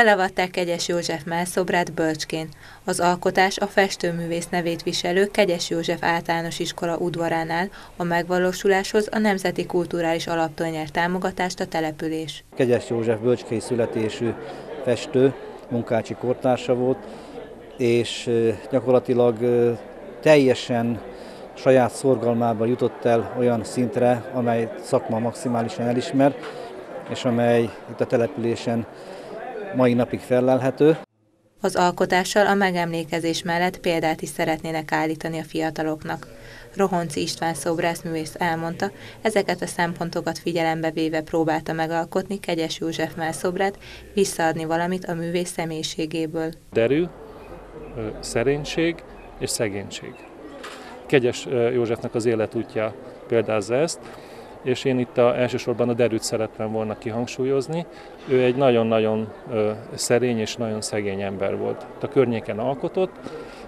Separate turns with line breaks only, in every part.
Felevatták Kegyes József melszobrát Bölcskén. Az alkotás a festőművész nevét viselő Kegyes József általános iskola udvaránál a megvalósuláshoz a Nemzeti Kulturális Alaptól nyert támogatást a település.
Kegyes József bölcskei születésű festő, munkácsi kortársa volt, és gyakorlatilag teljesen saját szorgalmában jutott el olyan szintre, amely szakma maximálisan elismer, és amely itt a településen mai napig fellelhető.
Az alkotással a megemlékezés mellett példát is szeretnének állítani a fiataloknak. Rohonci István szobrászművész elmondta, ezeket a szempontokat figyelembe véve próbálta megalkotni Kegyes József szobrát, visszaadni valamit a művész személyiségéből.
Derű, szerénység és szegénység. Kegyes Józsefnek az életútja példázza ezt, és én itt a, elsősorban a derűt szerettem volna kihangsúlyozni. Ő egy nagyon-nagyon szerény és nagyon szegény ember volt. A környéken alkotott,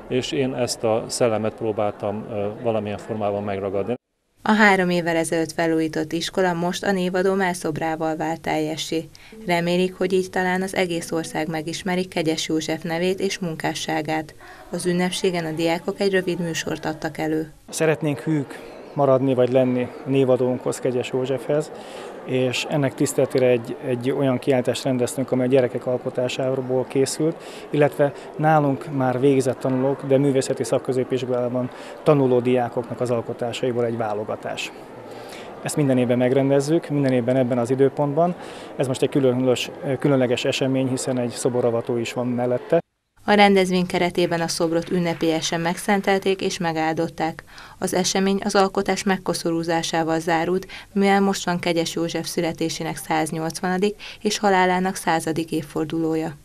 és én ezt a szellemet próbáltam valamilyen formában megragadni.
A három évvel ezelőtt felújított iskola most a névadó melszobrával vált teljessé. Remélik, hogy így talán az egész ország megismeri Kegyes József nevét és munkásságát. Az ünnepségen a diákok egy rövid műsort adtak elő.
Szeretnénk hűk maradni vagy lenni a névadónkhoz, Kegyes Józsefhez, és ennek tiszteletére egy, egy olyan kiállítást rendeztünk, amely a gyerekek alkotásából készült, illetve nálunk már végzett tanulók, de művészeti szakközépiskolában tanuló diákoknak az alkotásaiból egy válogatás. Ezt minden évben megrendezzük, minden évben ebben az időpontban. Ez most egy különleges, különleges esemény, hiszen egy szoboravató is van mellette.
A rendezvény keretében a szobrot ünnepélyesen megszentelték és megáldották. Az esemény az alkotás megkoszorúzásával zárult, mivel most van Kegyes József születésének 180. és halálának 100. évfordulója.